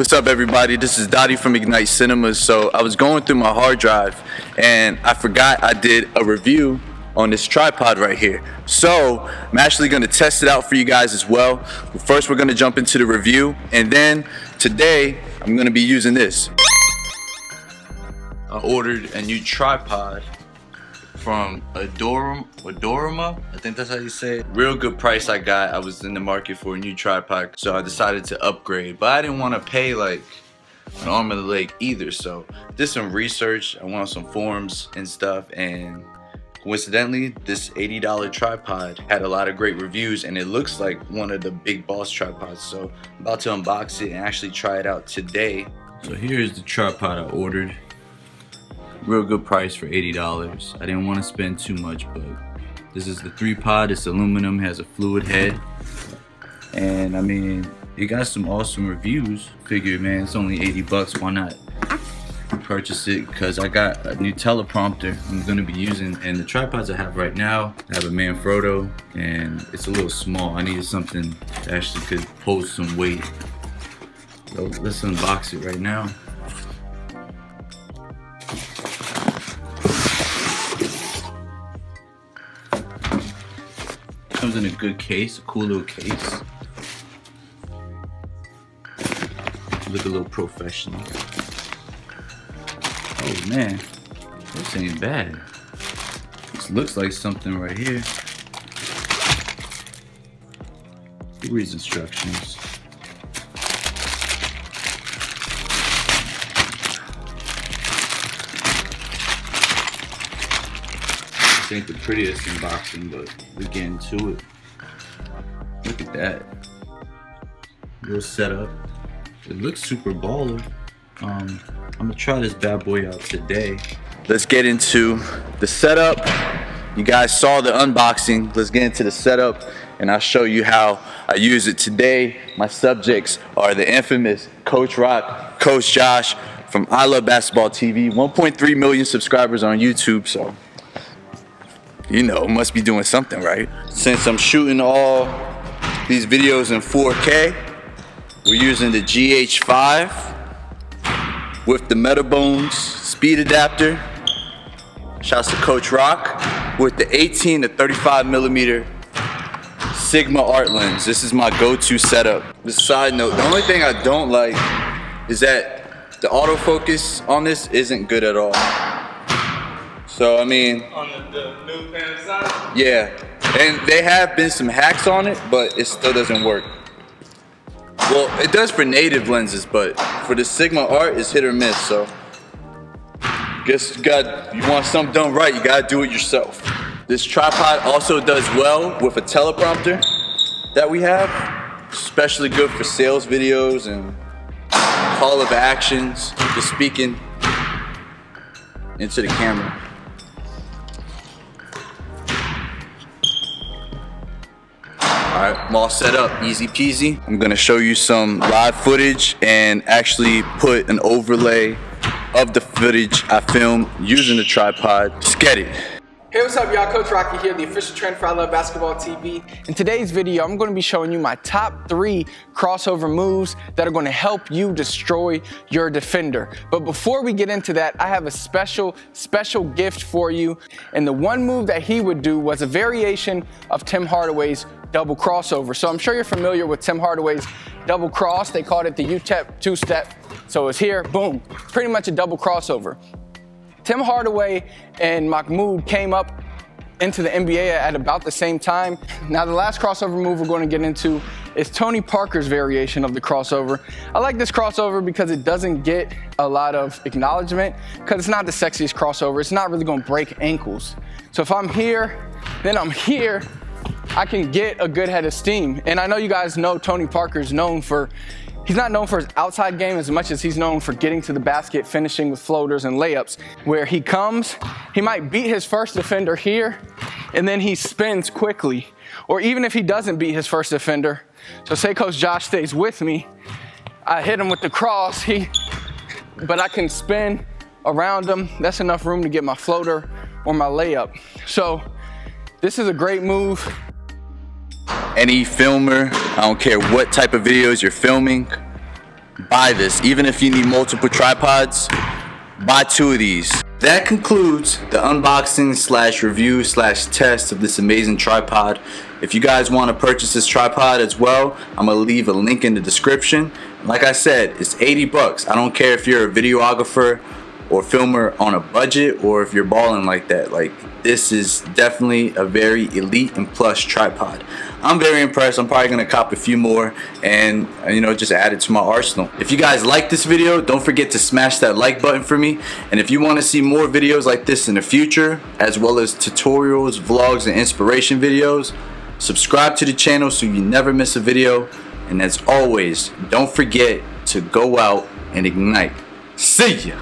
What's up everybody? This is Dotty from Ignite Cinemas. So I was going through my hard drive and I forgot I did a review on this tripod right here. So I'm actually gonna test it out for you guys as well. First we're gonna jump into the review and then today I'm gonna be using this. I ordered a new tripod from Adorum, Adorama, I think that's how you say it. Real good price I got. I was in the market for a new tripod, so I decided to upgrade. But I didn't want to pay like an arm and a leg either, so did some research. I went on some forums and stuff, and coincidentally, this $80 tripod had a lot of great reviews, and it looks like one of the big boss tripods. So I'm about to unbox it and actually try it out today. So here's the tripod I ordered real good price for $80. I didn't want to spend too much, but this is the 3Pod. It's aluminum, has a fluid head. And I mean, it got some awesome reviews. Figured, man, it's only 80 bucks. Why not purchase it? Because I got a new teleprompter I'm going to be using. And the tripods I have right now, I have a Manfrotto, and it's a little small. I needed something that actually could hold some weight. So let's unbox it right now. Comes in a good case, a cool little case. Look a little professional. Oh man, this ain't bad. This looks like something right here. Who reads ain't the prettiest unboxing, but we get into it. Look at that. Little setup. It looks super baller. Um, I'm gonna try this bad boy out today. Let's get into the setup. You guys saw the unboxing. Let's get into the setup and I'll show you how I use it today. My subjects are the infamous Coach Rock, Coach Josh from I Love Basketball TV. 1.3 million subscribers on YouTube, so you know, must be doing something right. Since I'm shooting all these videos in 4K, we're using the GH5 with the Metabones speed adapter. Shouts to Coach Rock with the 18 to 35 millimeter Sigma art lens. This is my go-to setup. The side note, the only thing I don't like is that the autofocus on this isn't good at all. So I mean, on the, the new Panasonic. Yeah, and they have been some hacks on it, but it still doesn't work. Well, it does for native lenses, but for the Sigma Art, it's hit or miss. So, guess you got you want something done right, you gotta do it yourself. This tripod also does well with a teleprompter that we have, especially good for sales videos and call of actions, just speaking into the camera. All right, I'm all set up, easy peasy. I'm gonna show you some live footage and actually put an overlay of the footage I filmed using the tripod. Let's get it. Hey, what's up, y'all? Coach Rocky here, the official trend for I Love Basketball TV. In today's video, I'm gonna be showing you my top three crossover moves that are gonna help you destroy your defender. But before we get into that, I have a special, special gift for you. And the one move that he would do was a variation of Tim Hardaway's double crossover. So I'm sure you're familiar with Tim Hardaway's double cross. They called it the UTEP two-step. So it's here, boom, pretty much a double crossover. Tim Hardaway and Mahmoud came up into the NBA at about the same time. Now the last crossover move we're going to get into is Tony Parker's variation of the crossover. I like this crossover because it doesn't get a lot of acknowledgement because it's not the sexiest crossover. It's not really going to break ankles. So if I'm here, then I'm here, I can get a good head of steam. And I know you guys know Tony Parker's known for He's not known for his outside game as much as he's known for getting to the basket, finishing with floaters and layups. Where he comes, he might beat his first defender here, and then he spins quickly. Or even if he doesn't beat his first defender, so say Coach Josh stays with me, I hit him with the cross, he, but I can spin around him. That's enough room to get my floater or my layup. So this is a great move any filmer, I don't care what type of videos you're filming, buy this. Even if you need multiple tripods, buy two of these. That concludes the unboxing slash review slash test of this amazing tripod. If you guys want to purchase this tripod as well, I'm going to leave a link in the description. Like I said, it's 80 bucks. I don't care if you're a videographer or filmer on a budget or if you're balling like that. Like this is definitely a very elite and plush tripod. I'm very impressed. I'm probably gonna cop a few more and uh, you know just add it to my arsenal. If you guys like this video, don't forget to smash that like button for me. And if you want to see more videos like this in the future, as well as tutorials, vlogs, and inspiration videos, subscribe to the channel so you never miss a video. And as always, don't forget to go out and ignite. See ya!